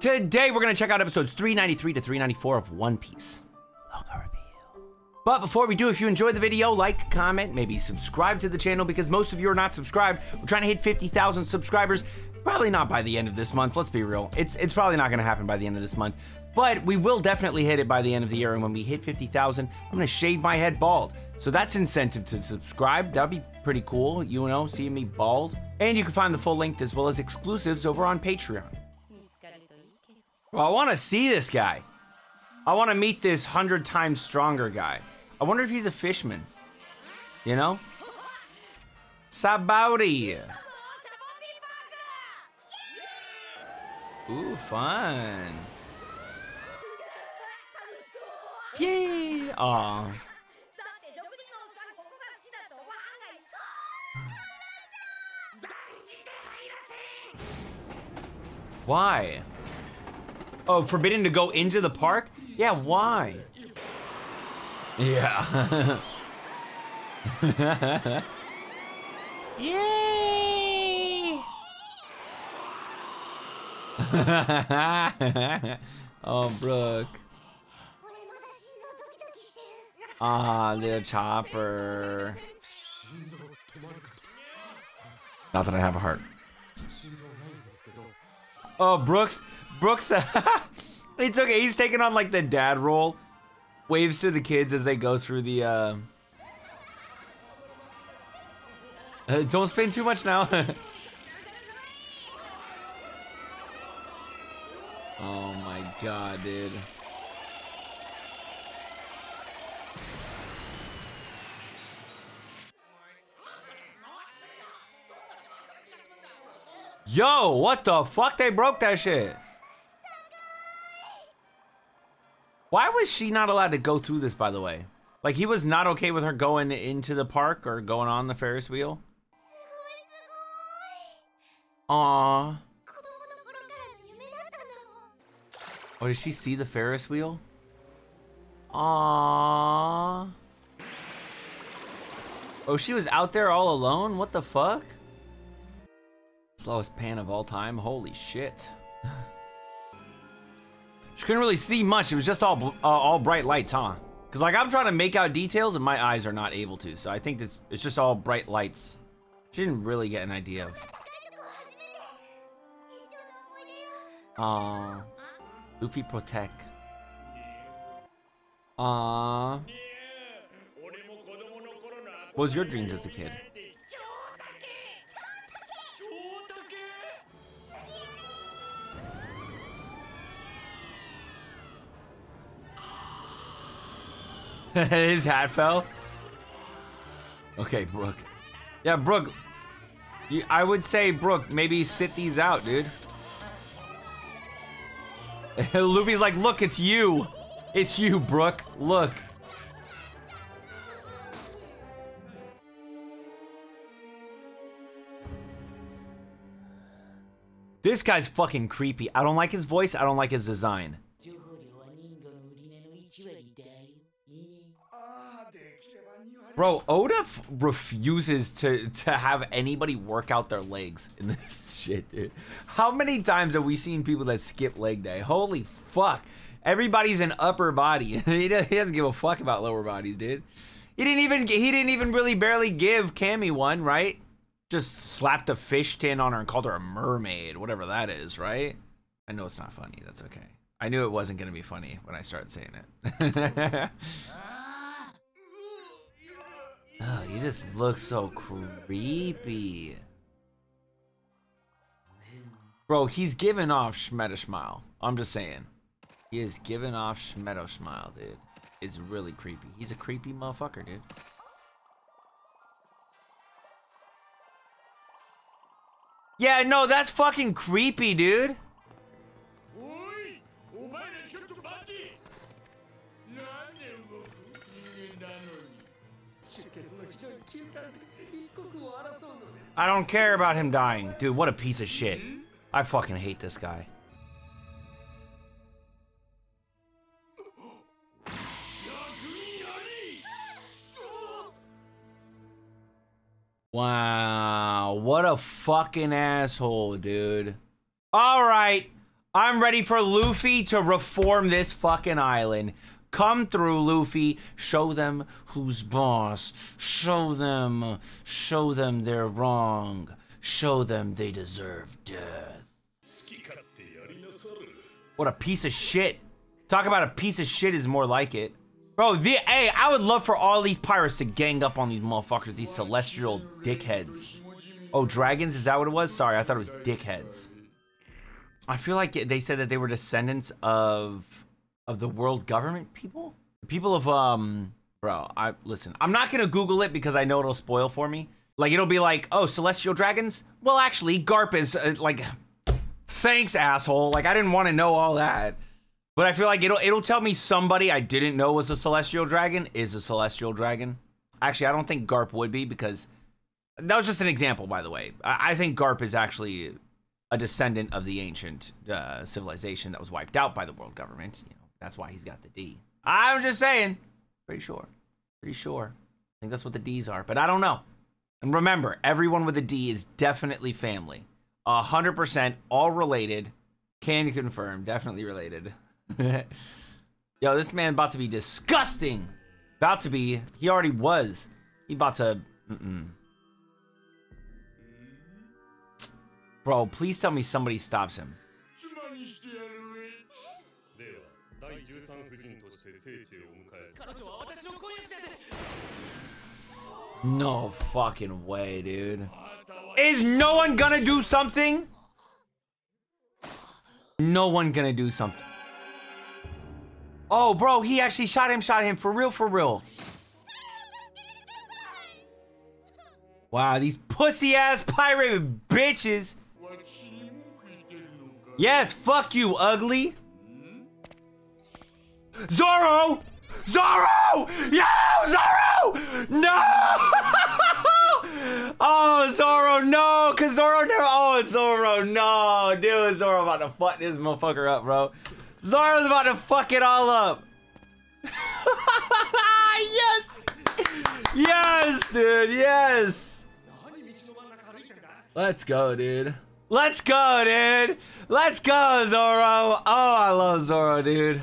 Today we're gonna check out episodes 393 to 394 of One Piece. Logo reveal. But before we do, if you enjoyed the video, like, comment, maybe subscribe to the channel because most of you are not subscribed. We're trying to hit 50,000 subscribers. Probably not by the end of this month. Let's be real. It's it's probably not gonna happen by the end of this month. But we will definitely hit it by the end of the year. And when we hit 50,000, I'm gonna shave my head bald. So that's incentive to subscribe. That'd be pretty cool, you know, seeing me bald. And you can find the full length as well as exclusives over on Patreon. Well, I want to see this guy. I want to meet this hundred times stronger guy. I wonder if he's a fishman. You know? Sabaody. Ooh, fun. Yay! Aw. Why? Oh, forbidden to go into the park? Yeah, why? Yeah. Yay! oh, Brook. Ah, little chopper. Not that I have a heart. Oh, Brooks. Brooks. it's okay. He's taking on like the dad role. Waves to the kids as they go through the. Uh... Uh, don't spin too much now. oh my god, dude. Yo, what the fuck? They broke that shit. Why was she not allowed to go through this, by the way? Like, he was not okay with her going into the park or going on the Ferris wheel? Aww. Oh, did she see the Ferris wheel? Aww. Oh, she was out there all alone? What the fuck? Slowest pan of all time? Holy shit. Couldn't really see much. It was just all uh, all bright lights, huh? Because like I'm trying to make out details and my eyes are not able to. So I think this it's just all bright lights. She didn't really get an idea of. Aww. Luffy protect. Aww. What was your dreams as a kid? His hat fell. Okay, Brook. Yeah, Brook. You, I would say, Brook, maybe sit these out, dude. Luffy's like, look, it's you. It's you, Brook. Look. This guy's fucking creepy. I don't like his voice. I don't like his design. Bro, Oda refuses to to have anybody work out their legs in this shit, dude. How many times have we seen people that skip leg day? Holy fuck. Everybody's an upper body. he doesn't give a fuck about lower bodies, dude. He didn't even he didn't even really barely give Cammy one, right? Just slapped a fish tin on her and called her a mermaid, whatever that is, right? I know it's not funny. That's okay. I knew it wasn't going to be funny when I started saying it. Oh, you just look so creepy. Bro, he's giving off Schmetter smile. I'm just saying. He is giving off Schmetter smile, dude. It's really creepy. He's a creepy motherfucker, dude. Yeah, no, that's fucking creepy, dude. I don't care about him dying. Dude, what a piece of shit. I fucking hate this guy. Wow, what a fucking asshole, dude. All right. I'm ready for Luffy to reform this fucking island. Come through, Luffy. Show them who's boss. Show them. Show them they're wrong. Show them they deserve death. What a piece of shit. Talk about a piece of shit is more like it. Bro, the, hey, I would love for all these pirates to gang up on these motherfuckers, these celestial dickheads. Oh, dragons? Is that what it was? Sorry, I thought it was dickheads. I feel like they said that they were descendants of of the world government people? People of um bro, I listen, I'm not gonna Google it because I know it'll spoil for me. Like it'll be like, oh, celestial dragons? Well, actually, Garp is uh, like thanks, asshole. Like I didn't want to know all that. But I feel like it'll it'll tell me somebody I didn't know was a celestial dragon is a celestial dragon. Actually, I don't think Garp would be because that was just an example, by the way. I, I think Garp is actually a descendant of the ancient uh, civilization that was wiped out by the world government. You know, that's why he's got the D. I'm just saying. Pretty sure. Pretty sure. I think that's what the D's are, but I don't know. And remember, everyone with a D is definitely family. 100% all related. Can confirm. Definitely related. Yo, this man about to be disgusting. About to be. He already was. He about to. Mm -mm. Bro, please tell me somebody stops him. No fucking way, dude. Is no one gonna do something? No one gonna do something. Oh, bro, he actually shot him, shot him. For real, for real. Wow, these pussy-ass pirate bitches. Yes, fuck you, ugly. Zoro! Zoro! Yo, Zoro! No! oh, Zoro, no! Cause Zoro never. Oh, Zoro, no, dude, Zoro about to fuck this motherfucker up, bro. Zoro's about to fuck it all up. yes! Yes, dude, yes! Let's go, dude. Let's go, dude. Let's go, Zoro. Oh, I love Zoro, dude.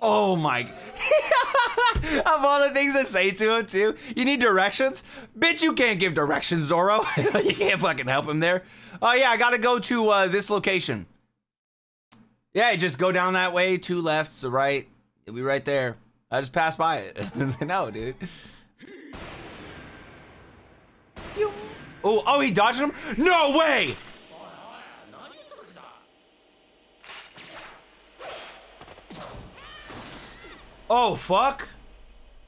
Oh my. of all the things to say to him, too. You need directions? Bitch, you can't give directions, Zoro. you can't fucking help him there. Oh, yeah, I gotta go to uh, this location. Yeah, just go down that way, two lefts, a right. You'll be right there. I just passed by it. no, dude. Oh, oh, he dodged him? No way! Oh, fuck.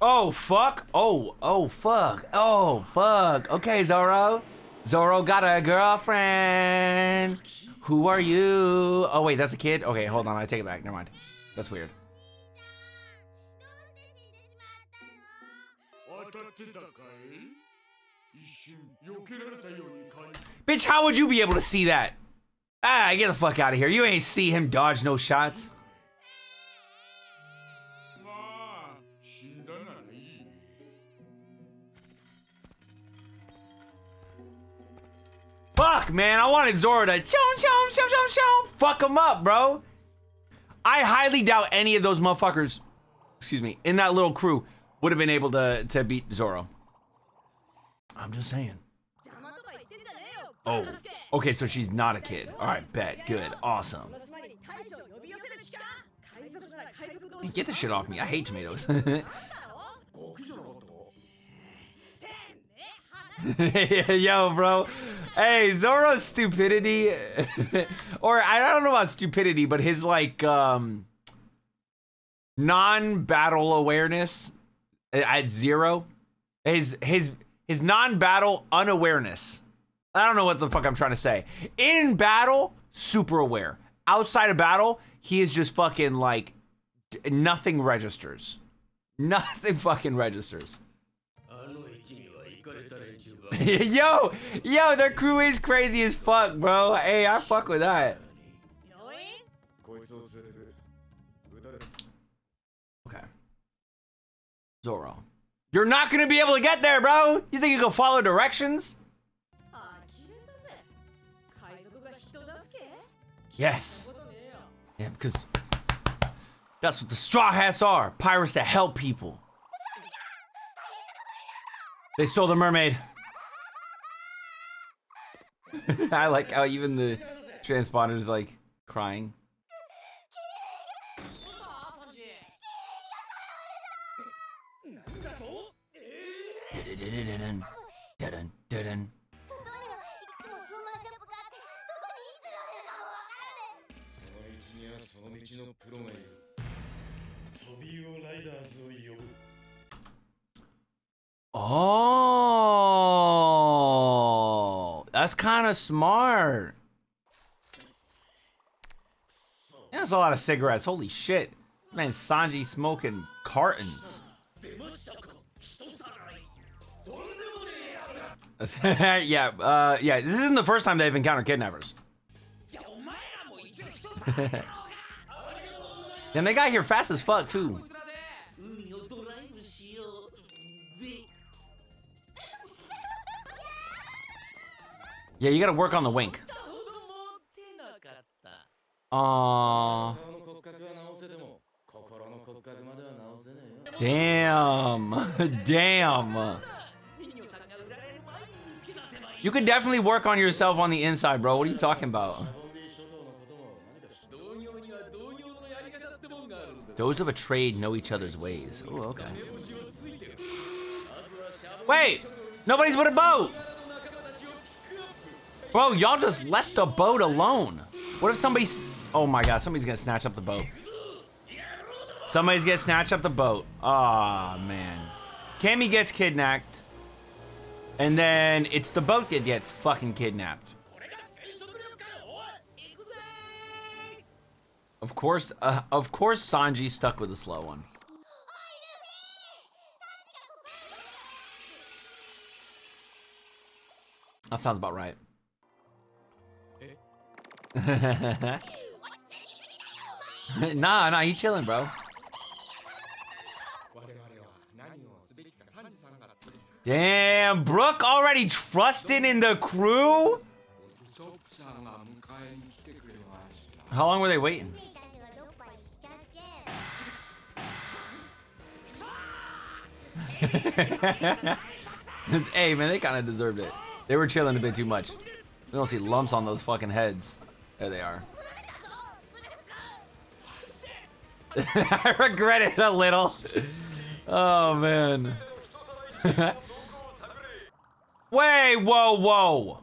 Oh, fuck. Oh, oh, fuck. Oh, fuck. Okay, Zoro. Zoro got a girlfriend. Who are you? Oh, wait, that's a kid? Okay, hold on. I take it back. Never mind. That's weird. Bitch, how would you be able to see that? Ah, get the fuck out of here. You ain't see him dodge no shots. Fuck, man. I wanted Zoro to chow, chow, chow, chow, chow. Fuck him up, bro. I highly doubt any of those motherfuckers, excuse me, in that little crew would have been able to, to beat Zoro. I'm just saying. Oh, okay, so she's not a kid. All right, bet. Good. Awesome. Get the shit off me. I hate tomatoes. Yo, bro. Hey, Zoro's stupidity, or I don't know about stupidity, but his like um non-battle awareness at zero. His his his non-battle unawareness. I don't know what the fuck I'm trying to say. In battle, super aware. Outside of battle, he is just fucking like nothing registers. Nothing fucking registers. yo, yo, their crew is crazy as fuck, bro. Hey, I fuck with that. Okay. Zoro. You're not gonna be able to get there, bro! You think you can follow directions? Yes. Yeah, because that's what the Straw Hats are. Pirates that help people. They stole the mermaid. I like how even the transponder's like crying. Oh! That's kind of smart. That's a lot of cigarettes. Holy shit. Man Sanji smoking cartons. yeah, uh, yeah. This isn't the first time they've encountered kidnappers. and they got here fast as fuck too. Yeah, you gotta work on the wink. Aww. Damn. Damn. You could definitely work on yourself on the inside, bro. What are you talking about? Those of a trade know each other's ways. Oh, okay. Wait! Nobody's with a boat! Bro, y'all just left the boat alone. What if somebody's... Oh my god, somebody's gonna snatch up the boat. Somebody's gonna snatch up the boat. Aw, man. Cammy gets kidnapped. And then it's the boat that gets fucking kidnapped. Of course, uh, of course Sanji stuck with the slow one. That sounds about right. nah, nah, you chilling, bro. Damn, Brook already trusting in the crew? How long were they waiting? hey, man, they kind of deserved it. They were chilling a bit too much. We don't see lumps on those fucking heads. There they are. I regret it a little. Oh, man. Wait, whoa, whoa.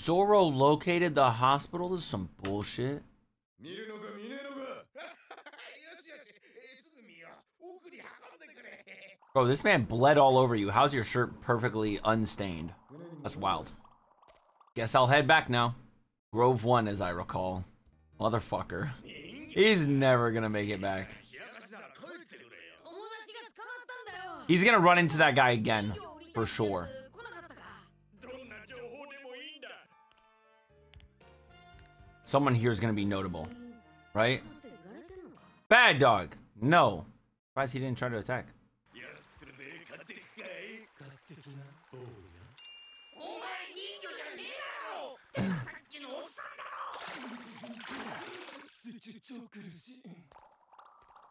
Zoro located the hospital? This is some bullshit. Bro, this man bled all over you. How's your shirt perfectly unstained? That's wild. Guess I'll head back now. Grove 1, as I recall. Motherfucker. He's never gonna make it back. He's gonna run into that guy again, for sure. Someone here is gonna be notable, right? Bad dog. No. Surprised he didn't try to attack.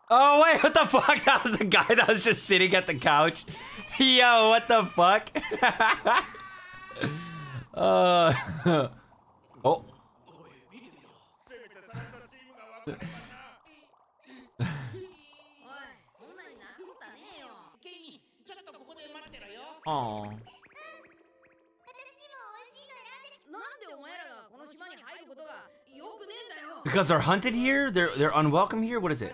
Oh wait, what the fuck? That was the guy that was just sitting at the couch. Yo, what the fuck? uh, oh, お Because they're hunted here? They're they're unwelcome here? What is it?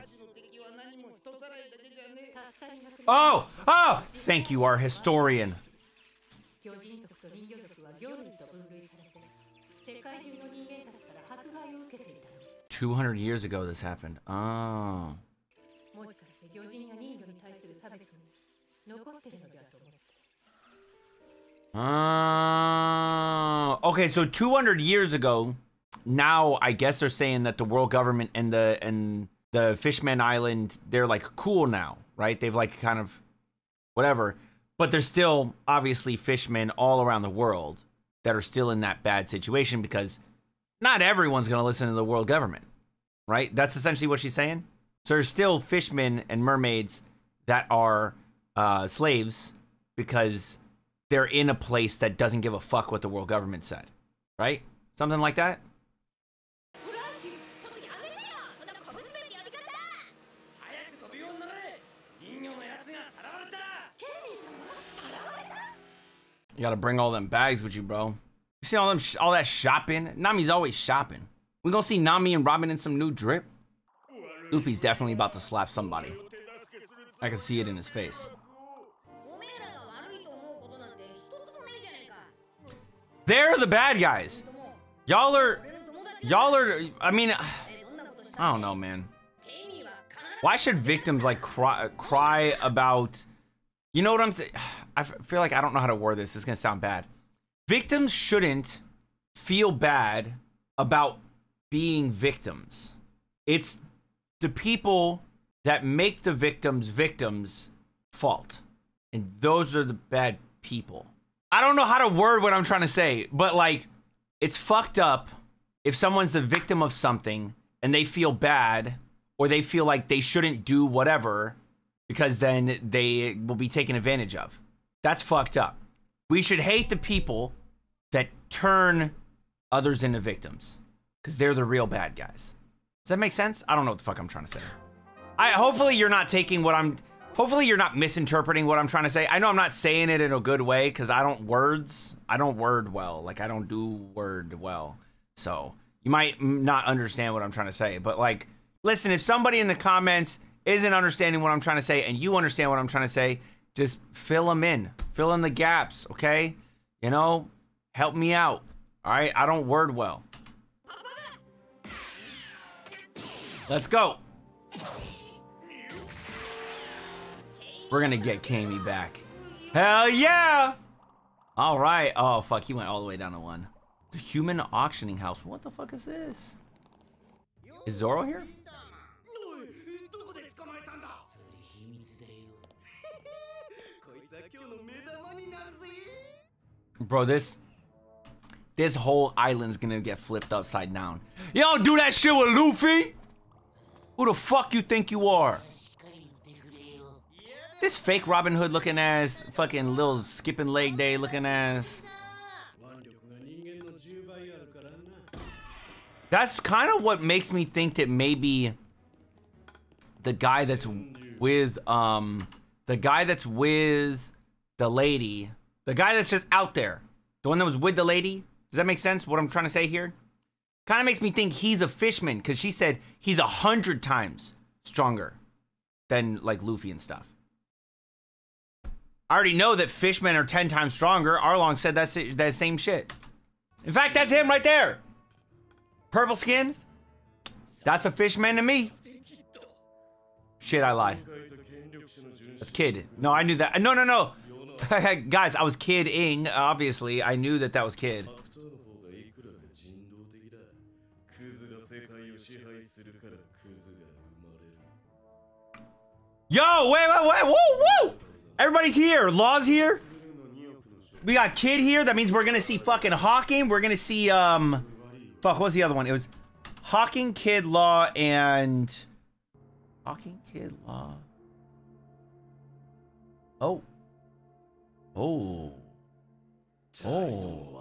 Oh! Oh! Thank you, our historian. Two hundred years ago this happened. Oh. Oh, okay, so 200 years ago, now I guess they're saying that the world government and the and the Fishman Island, they're like cool now, right? They've like kind of whatever, but there's still obviously fishmen all around the world that are still in that bad situation because not everyone's going to listen to the world government, right? That's essentially what she's saying. So there's still fishmen and mermaids that are uh, slaves because they're in a place that doesn't give a fuck what the world government said, right? Something like that. You gotta bring all them bags with you, bro. You see all them, all that shopping. Nami's always shopping. We gonna see Nami and Robin in some new drip. Luffy's definitely about to slap somebody. I can see it in his face. They're the bad guys. Y'all are, y'all are. I mean, I don't know, man. Why should victims like cry, cry about? You know what I'm saying? I feel like I don't know how to word this. This is gonna sound bad. Victims shouldn't feel bad about being victims. It's the people that make the victims victims fault, and those are the bad people. I don't know how to word what I'm trying to say, but like, it's fucked up if someone's the victim of something and they feel bad or they feel like they shouldn't do whatever because then they will be taken advantage of. That's fucked up. We should hate the people that turn others into victims because they're the real bad guys. Does that make sense? I don't know what the fuck I'm trying to say. I hopefully you're not taking what I'm hopefully you're not misinterpreting what I'm trying to say. I know I'm not saying it in a good way cuz I don't words. I don't word well. Like I don't do word well. So, you might not understand what I'm trying to say, but like listen, if somebody in the comments isn't understanding what I'm trying to say and you understand what I'm trying to say, just fill them in. Fill in the gaps, okay? You know, help me out. All right? I don't word well. Let's go. We're gonna get Kami back. Hell yeah! All right. Oh fuck, he went all the way down to one. The human auctioning house. What the fuck is this? Is Zoro here? Bro, this this whole island's gonna get flipped upside down. You don't do that shit with Luffy! Who the fuck you think you are? This fake Robin Hood looking ass, fucking little skipping leg day looking ass. That's kind of what makes me think that maybe the guy that's with um the guy that's with the lady the guy that's just out there, the one that was with the lady. Does that make sense? What I'm trying to say here? Kind of makes me think he's a fishman because she said he's a hundred times stronger than like Luffy and stuff. I already know that fishmen are 10 times stronger. Arlong said that's that same shit. In fact, that's him right there. Purple skin. That's a fishman to me. Shit, I lied. That's kid. No, I knew that. No, no, no. Guys, I was kidding. Obviously, I knew that that was kid. Yo, wait, wait, wait, whoa, whoa! Everybody's here. Law's here. We got Kid here. That means we're gonna see fucking Hawking. We're gonna see um, fuck, what was the other one? It was Hawking, Kid, Law, and Hawking, Kid, Law. Oh. Oh. Oh.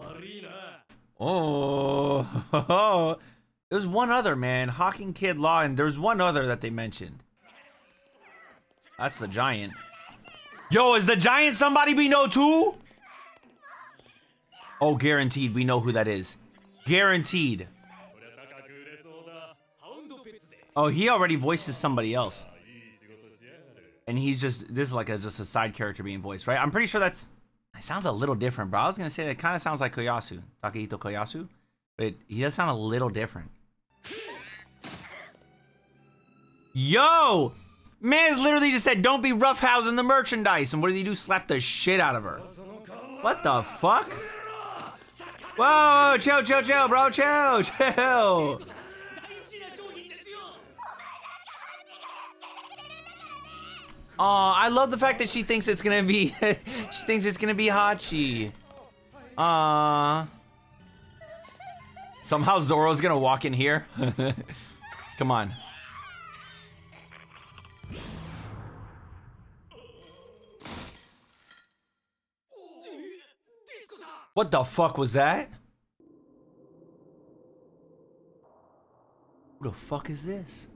Oh. There's one other, man. Hawking Kid Law, and there's one other that they mentioned. That's the giant. Yo, is the giant somebody we know too? Oh, guaranteed we know who that is. Guaranteed. Oh, he already voices somebody else and he's just this is like a, just a side character being voiced, right? I'm pretty sure that's it sounds a little different, but I was gonna say that kind of sounds like Koyasu, Takehito Koyasu, but he does sound a little different. Yo, man's literally just said, "Don't be roughhousing the merchandise," and what did he do? Slap the shit out of her. What the fuck? Whoa, chill, chill, chill, bro, chill, chill. Aw, I love the fact that she thinks it's gonna be, she thinks it's gonna be Hachi. Aw. Somehow Zoro's gonna walk in here. Come on. What the fuck was that? Who the fuck is this?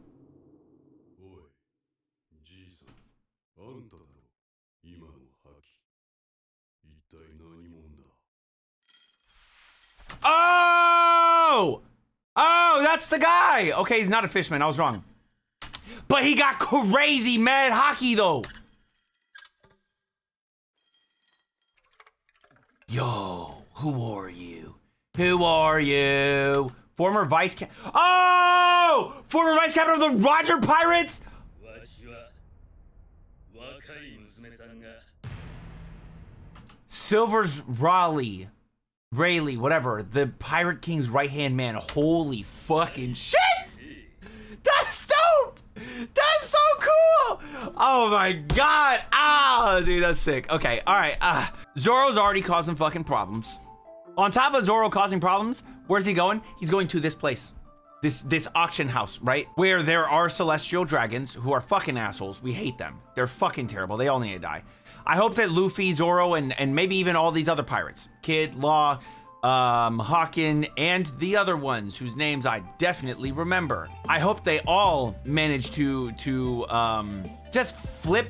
Oh! Oh, that's the guy. Okay, he's not a fishman. I was wrong. But he got crazy mad haki, though. Yo, who are you? Who are you? Former vice cap- Oh! Former vice captain of the Roger Pirates? Silvers Raleigh. Rayleigh, whatever. The Pirate King's right hand man. Holy fucking shit! That's dope! That's so cool! Oh my god! Ah, dude, that's sick. Okay, alright. Uh, Zoro's already causing fucking problems. On top of Zoro causing problems, where's he going? He's going to this place. This this auction house, right? Where there are celestial dragons who are fucking assholes. We hate them. They're fucking terrible. They all need to die. I hope that Luffy, Zoro, and, and maybe even all these other pirates, Kid, Law, um, Hawken, and the other ones whose names I definitely remember. I hope they all manage to to um, just flip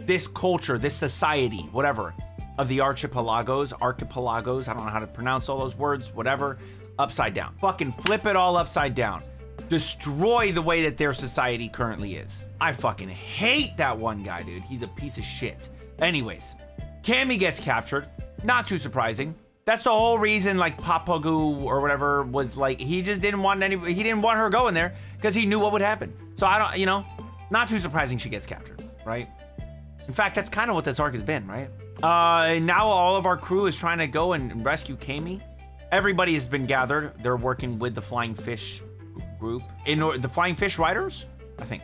this culture, this society, whatever, of the archipelagos, archipelagos, I don't know how to pronounce all those words, whatever, upside down. Fucking flip it all upside down. Destroy the way that their society currently is. I fucking hate that one guy, dude. He's a piece of shit. Anyways, Cammy gets captured. Not too surprising. That's the whole reason, like Papagu or whatever was like he just didn't want any. He didn't want her going there because he knew what would happen. So I don't, you know, not too surprising she gets captured, right? In fact, that's kind of what this arc has been, right? Uh, now all of our crew is trying to go and rescue Kami. Everybody has been gathered. They're working with the Flying Fish group in or- the Flying Fish Riders, I think,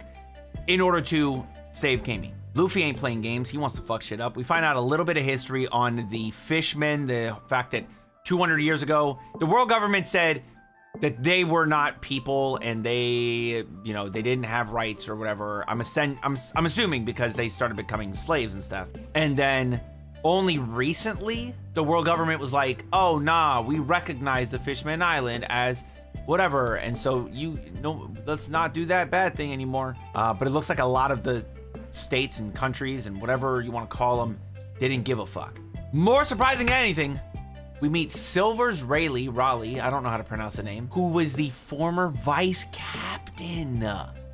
in order to save Kami. Luffy ain't playing games. He wants to fuck shit up. We find out a little bit of history on the fishmen, the fact that 200 years ago, the world government said that they were not people and they, you know, they didn't have rights or whatever. I'm ascend- I'm, I'm assuming because they started becoming slaves and stuff. And then only recently, the world government was like, "Oh nah, we recognize the Fishman Island as whatever," and so you no, let's not do that bad thing anymore. Uh, but it looks like a lot of the states and countries and whatever you want to call them didn't give a fuck. More surprising than anything, we meet Silvers Rayleigh, Raleigh, I don't know how to pronounce the name, who was the former vice captain,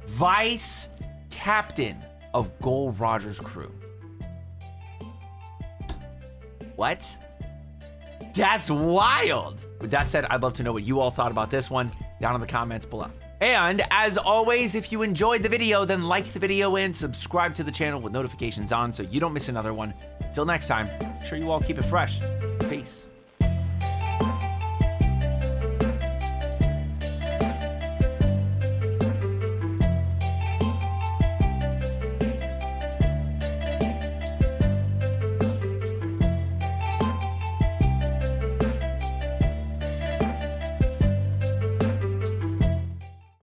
vice captain of Gold Rogers' crew. What? That's wild. With that said, I'd love to know what you all thought about this one down in the comments below. And as always, if you enjoyed the video, then like the video and subscribe to the channel with notifications on so you don't miss another one. Until next time, make sure you all keep it fresh. Peace.